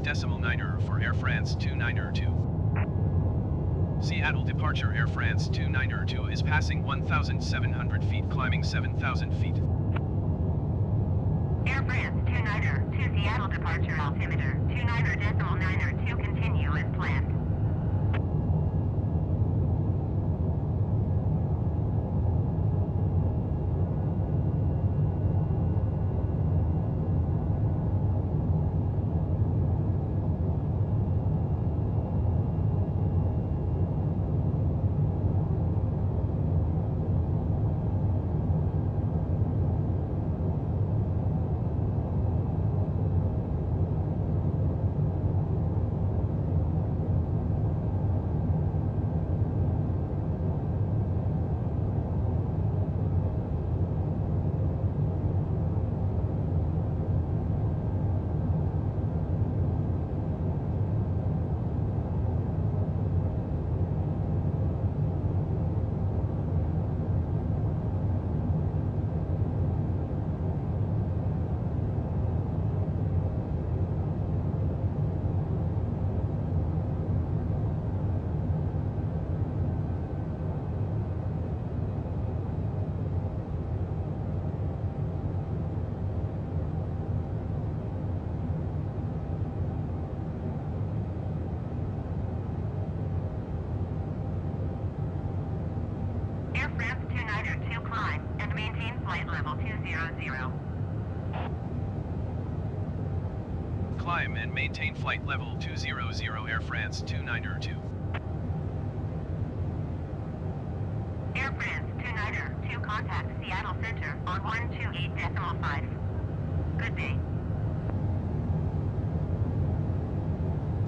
decimal niner for Air France 292. Seattle departure Air France 292 is passing 1,700 feet climbing 7,000 feet. Air France 29er, 2 Seattle departure altimeter, 29er decimal 9er 2 continue as planned. Air France 29er 2 climb and maintain flight level 200. Climb and maintain flight level 200 Air France 292. Air France 29er 2 contact Seattle Center on 128.5. Good day.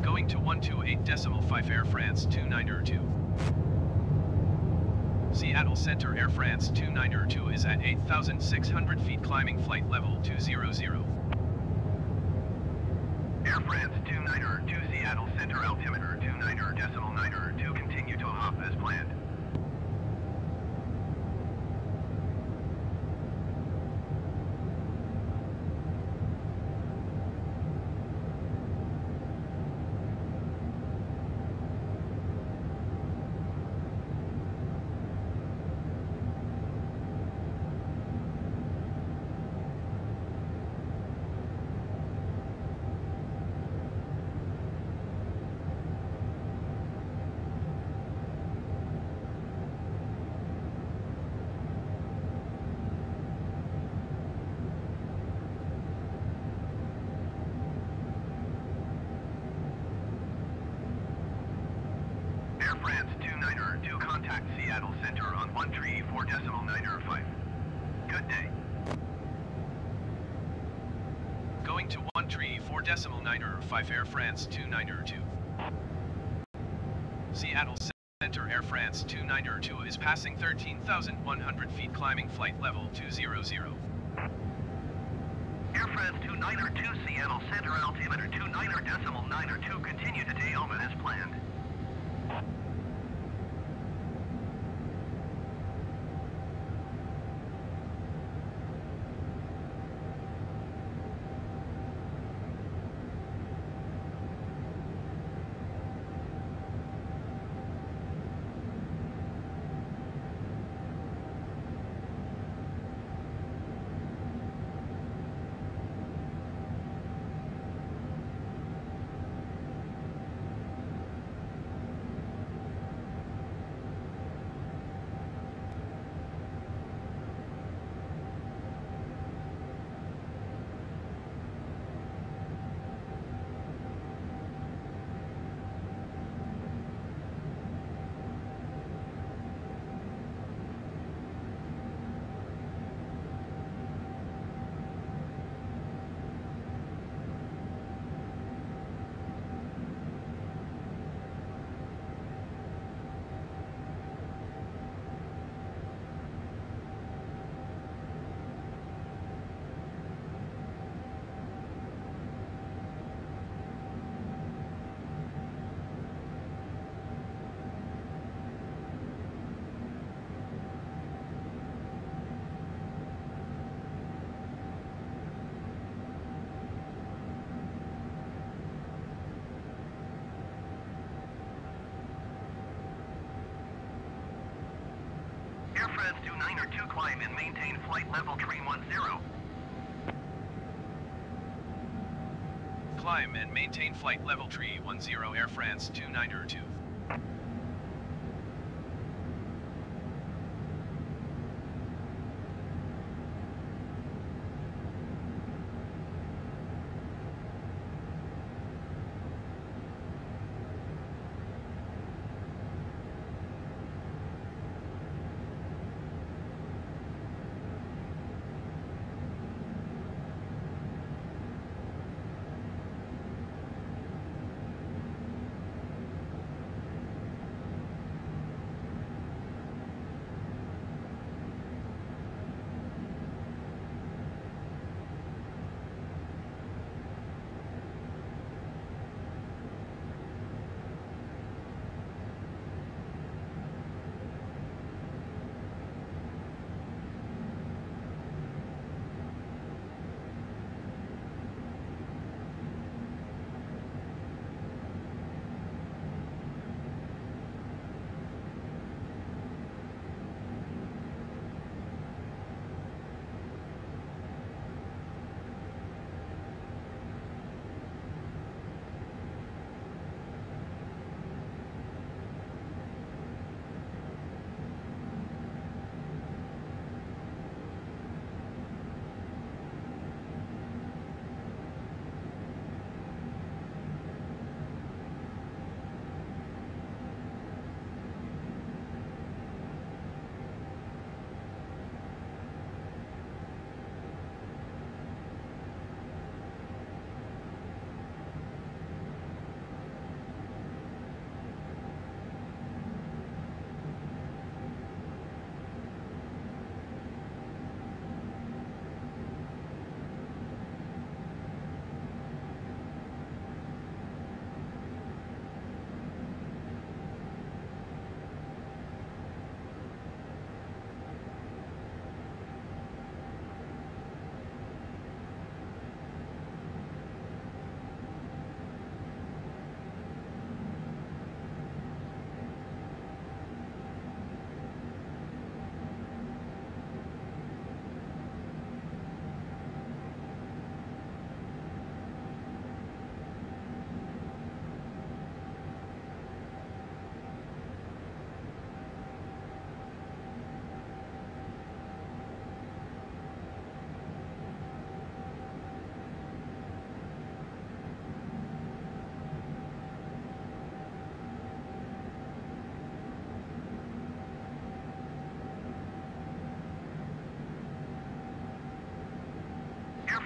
Going to 128.5 Air France 292. Seattle Center Air France 292 is at 8,600 feet climbing flight level 200. Air France 29er, 2 Seattle Center altimeter, 29er decimal 9er, 2 continue to hop as planned. Air France 29er, 2 contact Seattle Center on 134 decimal 9er 5. Good day. Going to 134 decimal 9er 5 Air France 292. Seattle Center Air France 292 is passing 13,100 feet climbing flight level 200. Air France 29er, 2 Seattle Center altimeter, 29er decimal 9er 2 continue to Tacoma as planned. France 292 climb and maintain flight level tree 10. Climb and maintain flight level tree 10 Air France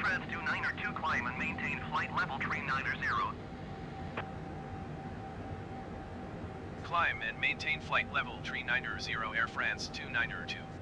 292. Air France 292 climb and maintain flight level tree 90. Climb and maintain flight level tree 90 Air France 292.